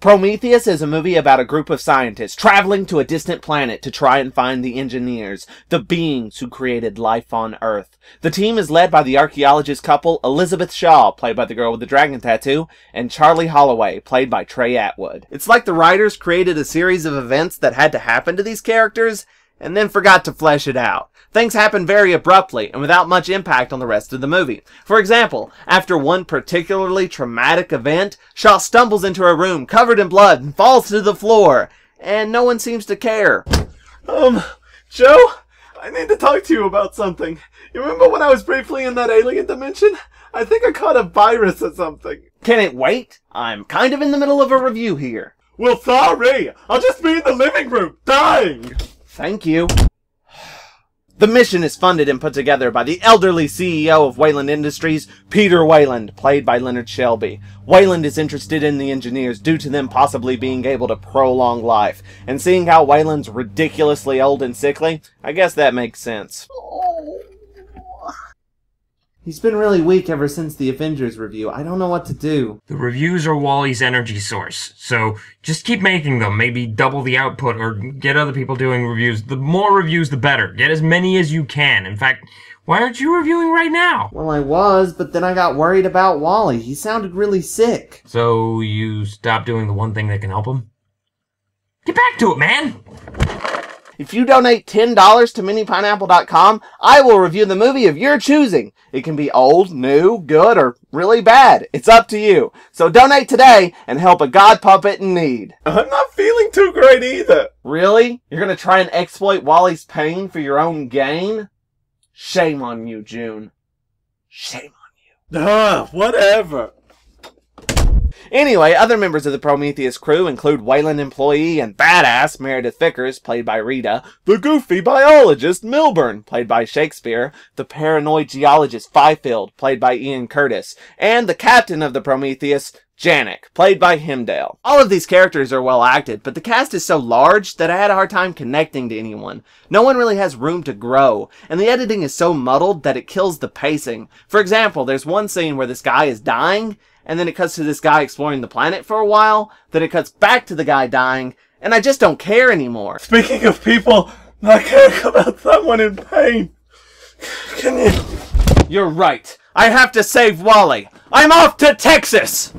Prometheus is a movie about a group of scientists traveling to a distant planet to try and find the engineers, the beings who created life on Earth. The team is led by the archaeologist couple Elizabeth Shaw, played by the girl with the dragon tattoo, and Charlie Holloway, played by Trey Atwood. It's like the writers created a series of events that had to happen to these characters, and then forgot to flesh it out. Things happen very abruptly and without much impact on the rest of the movie. For example, after one particularly traumatic event, Shaw stumbles into a room covered in blood and falls to the floor, and no one seems to care. Um, Joe, I need to talk to you about something. You remember when I was briefly in that alien dimension? I think I caught a virus or something. Can it wait? I'm kind of in the middle of a review here. Well, sorry. I'll just be in the living room, dying. Thank you. The mission is funded and put together by the elderly CEO of Weyland Industries, Peter Weyland, played by Leonard Shelby. Weyland is interested in the engineers due to them possibly being able to prolong life. And seeing how Weyland's ridiculously old and sickly, I guess that makes sense. He's been really weak ever since the Avengers review. I don't know what to do. The reviews are Wally's energy source, so just keep making them. Maybe double the output or get other people doing reviews. The more reviews, the better. Get as many as you can. In fact, why aren't you reviewing right now? Well, I was, but then I got worried about Wally. He sounded really sick. So you stopped doing the one thing that can help him? Get back to it, man! If you donate $10 to mintypineapple.com, I will review the movie of your choosing. It can be old, new, good, or really bad. It's up to you. So donate today and help a god puppet in need. I'm not feeling too great either. Really? You're gonna try and exploit Wally's pain for your own gain? Shame on you, June. Shame on you. Ah, whatever. Anyway, other members of the Prometheus crew include Weyland employee and badass Meredith Vickers, played by Rita, the goofy biologist Milburn, played by Shakespeare, the paranoid geologist Fifield, played by Ian Curtis, and the captain of the Prometheus, Janek, played by Heimdall. All of these characters are well acted, but the cast is so large that I had a hard time connecting to anyone. No one really has room to grow, and the editing is so muddled that it kills the pacing. For example, there's one scene where this guy is dying, and then it cuts to this guy exploring the planet for a while, then it cuts back to the guy dying, and I just don't care anymore. Speaking of people not caring about someone in pain, can you? You're right. I have to save Wally. I'm off to Texas!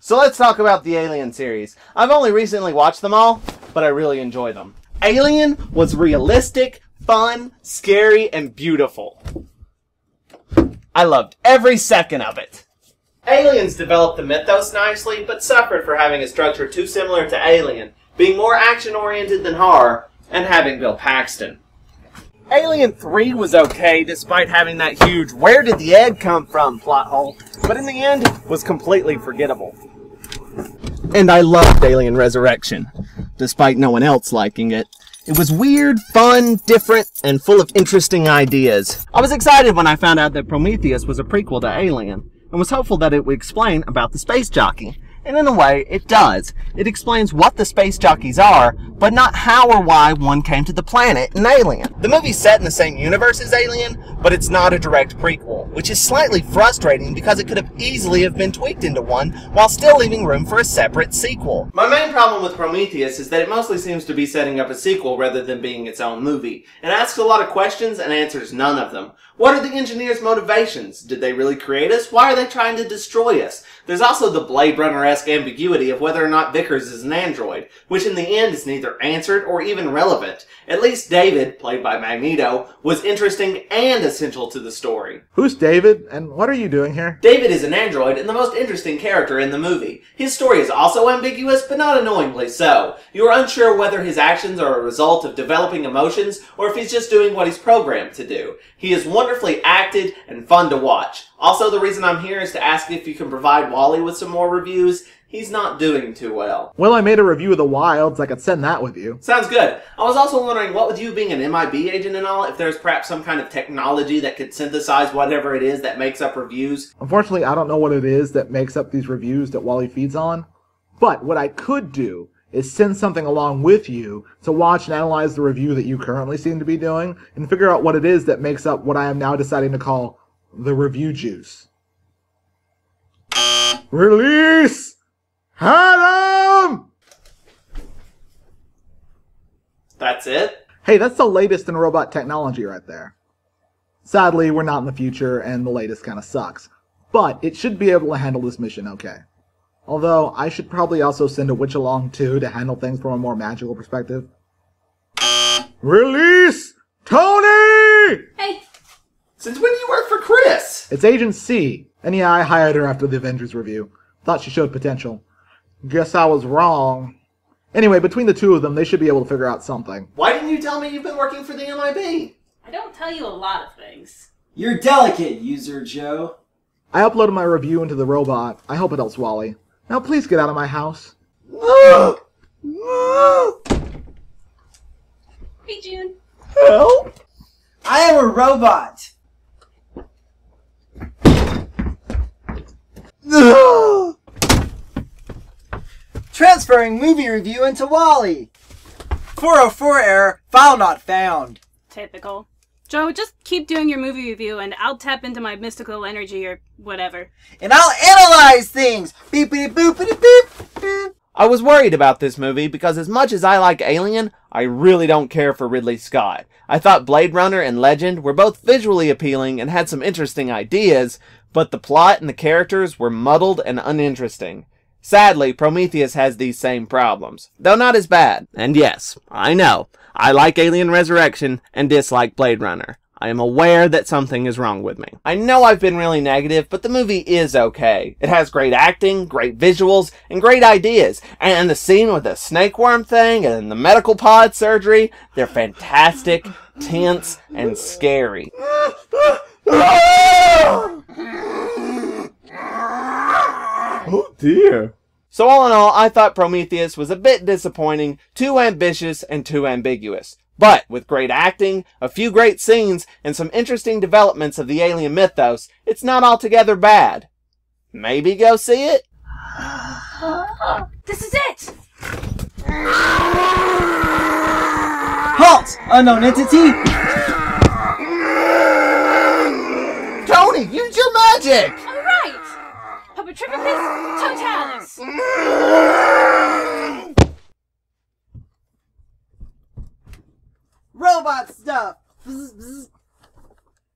So let's talk about the Alien series. I've only recently watched them all, but I really enjoy them. Alien was realistic, fun, scary, and beautiful. I loved every second of it. Aliens developed the mythos nicely, but suffered for having a structure too similar to Alien, being more action oriented than horror, and having Bill Paxton. Alien 3 was okay despite having that huge where did the egg come from plot hole, but in the end was completely forgettable. And I loved Alien Resurrection, despite no one else liking it. It was weird, fun, different, and full of interesting ideas. I was excited when I found out that Prometheus was a prequel to Alien and was hopeful that it would explain about the space jockey. And in a way, it does. It explains what the space jockeys are, but not how or why one came to the planet in Alien. The movie's set in the same universe as Alien, but it's not a direct prequel, which is slightly frustrating because it could have easily have been tweaked into one while still leaving room for a separate sequel. My main problem with Prometheus is that it mostly seems to be setting up a sequel rather than being its own movie. It asks a lot of questions and answers none of them. What are the engineers' motivations? Did they really create us? Why are they trying to destroy us? There's also the Blade Runner-esque ambiguity of whether or not Vickers is an android, which in the end is neither answered or even relevant. At least David, played by Magneto, was interesting and essential to the story. Who's David, and what are you doing here? David is an android and the most interesting character in the movie. His story is also ambiguous, but not annoyingly so. You are unsure whether his actions are a result of developing emotions or if he's just doing what he's programmed to do. He is wonderfully acted and fun to watch. Also, the reason I'm here is to ask if you can provide Wally with some more reviews. He's not doing too well. Well, I made a review of the Wilds. I could send that with you. Sounds good. I was also wondering, what with you being an MIB agent and all, if there's perhaps some kind of technology that could synthesize whatever it is that makes up reviews? Unfortunately, I don't know what it is that makes up these reviews that Wally feeds on. But what I could do is send something along with you to watch and analyze the review that you currently seem to be doing and figure out what it is that makes up what I am now deciding to call the review juice. Release Adam! That's it? Hey, that's the latest in robot technology right there. Sadly, we're not in the future, and the latest kind of sucks. But it should be able to handle this mission okay. Although, I should probably also send a witch along too to handle things from a more magical perspective. Release Toni! Hey, Since when do you work for Chris? It's Agent C. And yeah, I hired her after the Avengers review. Thought she showed potential. Guess I was wrong. Anyway, between the two of them, they should be able to figure out something. Why didn't you tell me you've been working for the MIB? I don't tell you a lot of things. You're delicate, user Joe. I uploaded my review into the robot. I hope it helps Wally. Now please get out of my house. Hey, June. Help! I am a robot. Transferring movie review into Wally. 404 error, file not found. Typical. Joe, just keep doing your movie review and I'll tap into my mystical energy or whatever. And I'll analyze things. Beepity boopity beep. beep. I was worried about this movie because as much as I like Alien, I really don't care for Ridley Scott. I thought Blade Runner and Legend were both visually appealing and had some interesting ideas, but the plot and the characters were muddled and uninteresting. Sadly, Prometheus has these same problems, though not as bad. And yes, I know, I like Alien Resurrection and dislike Blade Runner. I am aware that something is wrong with me. I know I've been really negative, but the movie is okay. It has great acting, great visuals, and great ideas. And the scene with the snake worm thing and the medical pod surgery, they're fantastic, tense, and scary. Oh dear. So all in all, I thought Prometheus was a bit disappointing, too ambitious, and too ambiguous. But with great acting, a few great scenes, and some interesting developments of the alien mythos, it's not altogether bad. Maybe go see it? This is it! Halt! Unknown entity. Toni, use your magic! Puppetropicus totalis! Robot stuff. Bzz, bzz.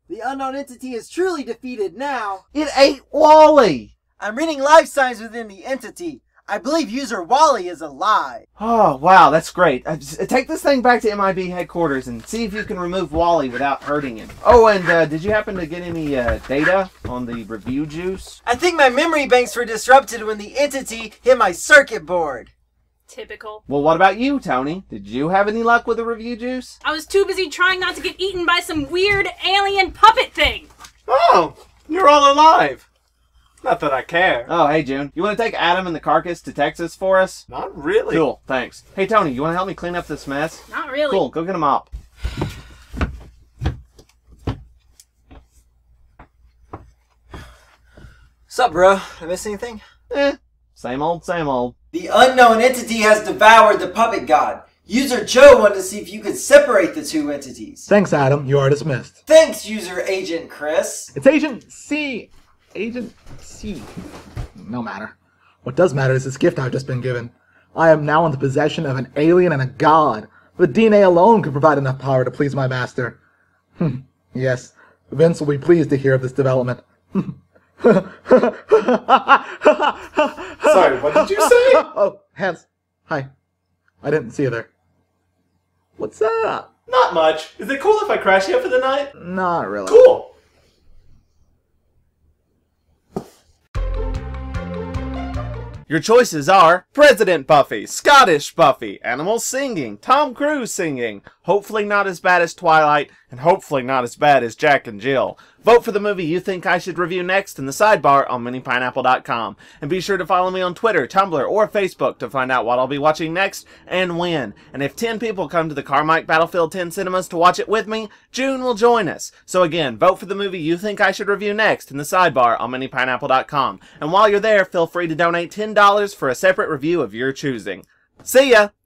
The unknown entity is truly defeated now. It ate Wally! I'm reading life signs within the entity. I believe user Wally is alive. Oh, wow, that's great. Uh, just, uh, take this thing back to MIB headquarters and see if you can remove Wally without hurting him. Oh, and uh, did you happen to get any uh, data on the review juice? I think my memory banks were disrupted when the entity hit my circuit board. Typical. Well, what about you, Toni? Did you have any luck with the review juice? I was too busy trying not to get eaten by some weird alien puppet thing! Oh, you're all alive. Not that I care. Oh, hey, June. You want to take Adam and the carcass to Texas for us? Not really. Cool, thanks. Hey, Toni, you want to help me clean up this mess? Not really. Cool, go get him up. Sup, bro? Did I miss anything? Eh, same old, same old. The unknown entity has devoured the puppet god. User Joe wanted to see if you could separate the two entities. Thanks, Adam. You are dismissed. Thanks, user agent Chris. It's Agent C. Agent C. No matter. What does matter is this gift I've just been given. I am now in the possession of an alien and a god. The DNA alone could provide enough power to please my master. Hmm. yes, Vince will be pleased to hear of this development. Sorry, what did you say? oh, Hans. Hi. I didn't see you there. What's up? Not much. Is it cool if I crash here for the night? Not really. Cool. Your choices are President Buffy, Scottish Buffy, animals singing, Tom Cruise singing, hopefully not as bad as Twilight, and hopefully not as bad as Jack and Jill. Vote for the movie you think I should review next in the sidebar on mintypineapple.com. And be sure to follow me on Twitter, Tumblr, or Facebook to find out what I'll be watching next and when. And if 10 people come to the Carmike Battlefield 10 cinemas to watch it with me, June will join us. So again, vote for the movie you think I should review next in the sidebar on mintypineapple.com. And while you're there, feel free to donate $10 for a separate review of your choosing. See ya!